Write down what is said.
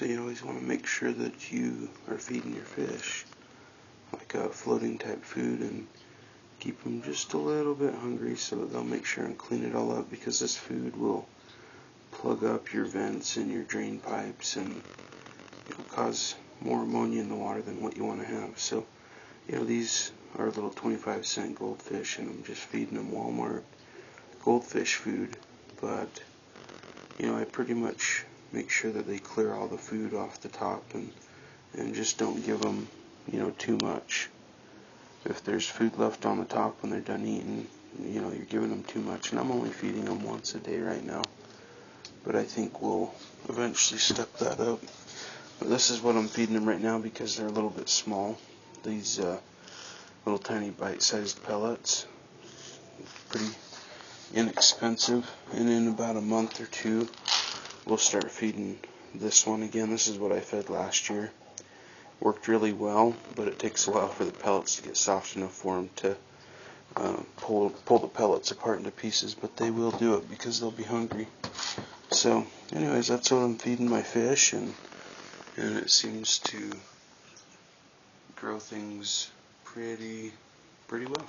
So you always want to make sure that you are feeding your fish like a floating type food and keep them just a little bit hungry so they'll make sure and clean it all up because this food will plug up your vents and your drain pipes and it'll cause more ammonia in the water than what you want to have. So, you know, these are little 25 cent goldfish and I'm just feeding them Walmart goldfish food, but you know, I pretty much make sure that they clear all the food off the top and and just don't give them, you know, too much. If there's food left on the top when they're done eating, you know, you're giving them too much. And I'm only feeding them once a day right now. But I think we'll eventually step that up. But this is what I'm feeding them right now because they're a little bit small. These uh, little tiny bite-sized pellets. Pretty inexpensive. And in about a month or two, we'll start feeding this one again. This is what I fed last year. Worked really well, but it takes a while for the pellets to get soft enough for them to uh, pull pull the pellets apart into pieces. But they will do it because they'll be hungry. So, anyways, that's what I'm feeding my fish, and and it seems to grow things pretty pretty well.